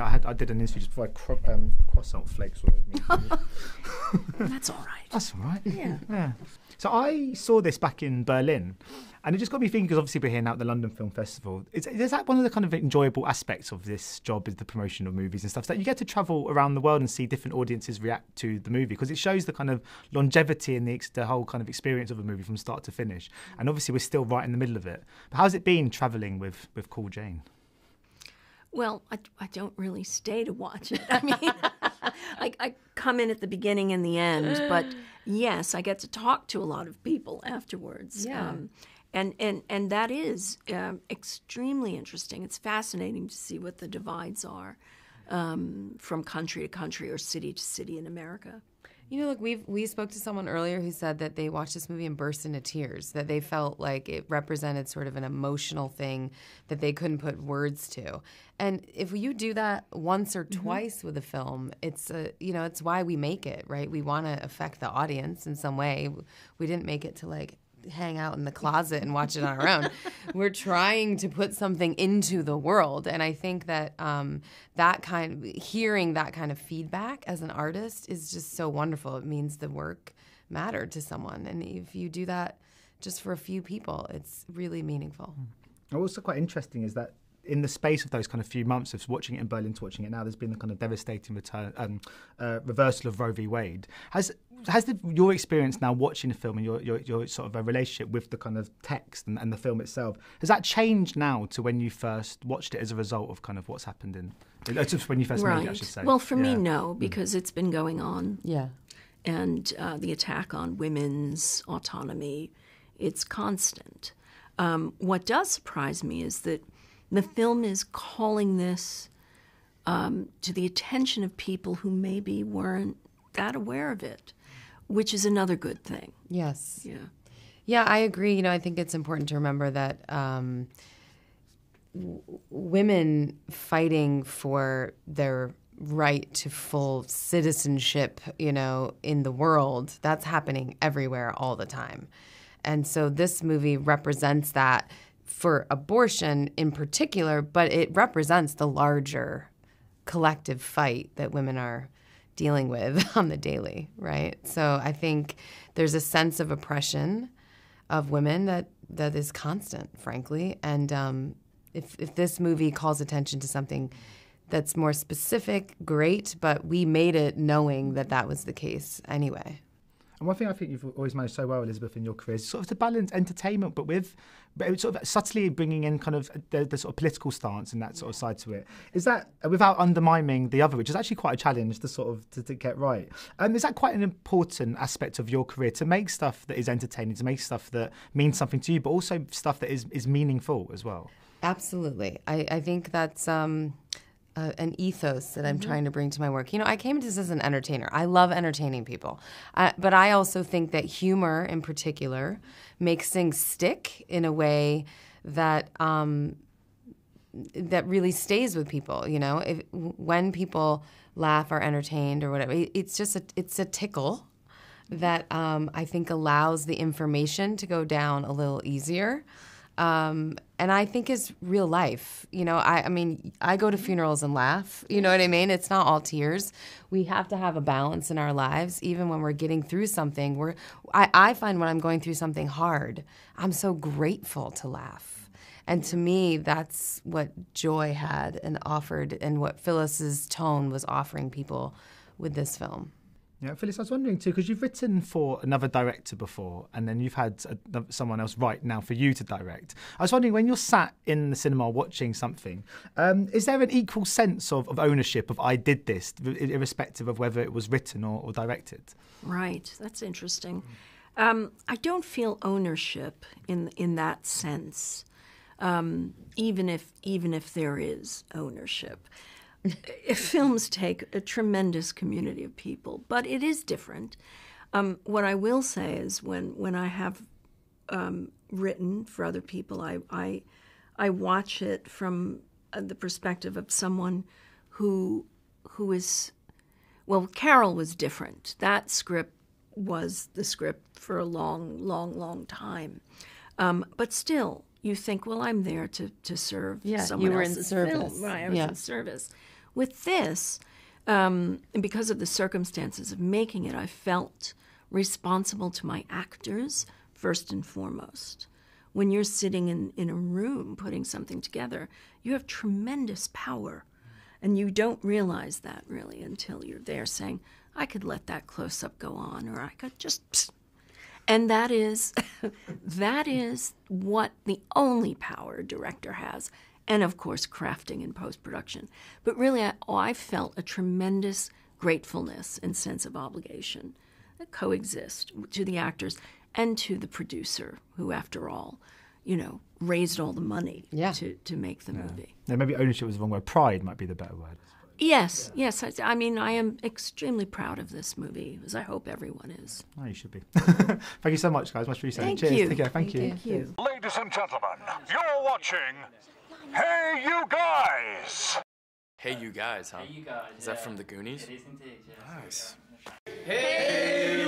I had I did an interview just before I cro- um, croissant flakes. That's all right. That's all right. Yeah. Yeah. So I saw this back in Berlin, and it just got me thinking because obviously we're here now at the London Film Festival. Is, is that one of the kind of enjoyable aspects of this job is the promotion of movies and stuff? So that you get to travel around the world and see different audiences react to the movie because it shows the kind of longevity and the, the whole kind of experience of a movie from start to finish. And obviously we're still right in the middle of it. But how's it been traveling with with Call Jane? Well, I, I don't really stay to watch it. I mean, I, I come in at the beginning and the end, but yes, I get to talk to a lot of people afterwards. Yeah. and, and, and that is um, extremely interesting. It's fascinating to see what the divides are um, from country to country or city to city in America. You know, look, we we spoke to someone earlier who said that they watched this movie and burst into tears. That they felt like it represented sort of an emotional thing that they couldn't put words to. And if you do that once or mm-hmm. twice with a film, it's a you know it's why we make it, right? We want to affect the audience in some way. We didn't make it to like hang out in the closet and watch it on our own. We're trying to put something into the world, and I think that um, that kind, hearing that kind of feedback as an artist is just so wonderful. It means the work mattered to someone, and if you do that just for a few people, it's really meaningful. What's also quite interesting is that in the space of those kind of few months of watching it in Berlin to watching it now, there's been the kind of devastating return, um, uh, reversal of Roe v. Wade. Has has the, your experience now watching the film and your, your, your sort of a relationship with the kind of text and, and the film itself has that changed now to when you first watched it as a result of kind of what's happened in uh, just when you first made it, I should say. Well, for me, no, because it's been going on Yeah. and uh, the attack on women's autonomy, it's constant. Um, what does surprise me is that the film is calling this um, to the attention of people who maybe weren't that aware of it, which is another good thing. Yes. Yeah. Yeah, I agree. You know, I think it's important to remember that um, w- women fighting for their right to full citizenship, you know, in the world, that's happening everywhere all the time. And so this movie represents that for abortion in particular, but it represents the larger collective fight that women are dealing with on the daily, right? So I think there's a sense of oppression of women that that is constant, frankly. And um, if if this movie calls attention to something that's more specific, great. But we made it knowing that that was the case anyway. And one thing I think you've always managed so well, Elizabeth, in your career is sort of to balance entertainment, but with but sort of subtly bringing in kind of the, the sort of political stance and that sort of side to it. Is that without undermining the other, which is actually quite a challenge to sort of to, to get right? Um, is that quite an important aspect of your career to make stuff that is entertaining, to make stuff that means something to you, but also stuff that is is meaningful as well? Absolutely. I, I think that's um, uh, an ethos that I'm trying to bring to my work. You know, I came into this as an entertainer. I love entertaining people. Uh, but I also think that humor, in particular, makes things stick in a way that. Um, that really stays with people, you know. If when people laugh or entertained or whatever, it- it's just a, it's a tickle that um, I think allows the information to go down a little easier. Um, and I think is real life. You know, I, I mean, I go to funerals and laugh. You know what I mean? It's not all tears. We have to have a balance in our lives, even when we're getting through something. We're, I, I find when I'm going through something hard, I'm so grateful to laugh. And to me, that's what Joy had and offered, and what Phyllis's tone was offering people with this film. Yeah, Phyllis, I was wondering too, because you've written for another director before, and then you've had a, someone else write now for you to direct. I was wondering, when you're sat in the cinema watching something, um, is there an equal sense of, of ownership of I did this, irrespective of whether it was written or, or directed? Right. That's interesting. Um, I don't feel ownership in in that sense, um, even if even if there is ownership. Films take a tremendous community of people, but it is different. Um, what I will say is when when I have um, written for other people, I I, I watch it from uh, the perspective of someone who who is well, Carol was different. That script was the script for a long, long, long time. Um, but still, you think, well, I'm there to, to serve Yeah, someone you were in service. film. Right, I was Yeah. in service. With this, um, and because of the circumstances of making it, I felt responsible to my actors first and foremost. When you're sitting in, in a room putting something together, you have tremendous power. And you don't realize that really until you're there saying, I could let that close up go on, or I could just. Psst. And that is, that is what the only power a director has, and of course, crafting and post production. But really, I, oh, I felt a tremendous gratefulness and sense of obligation that coexist to the actors and to the producer, who, after all, you know, raised all the money Yeah. to, to make the movie. No, maybe ownership was the wrong word. Pride might be the better word. Yes, yes. I, I mean, I am extremely proud of this movie, as I hope everyone is. Oh, you should be. Thank you so much, guys. Much appreciated. Thank Cheers. you. Take care. Thank, you. Thank you. Ladies and gentlemen, you're watching Hey, you guys! Hey, you guys, huh? Hey, you guys. Is yeah. that from the Goonies? It is indeed. Nice. Hey!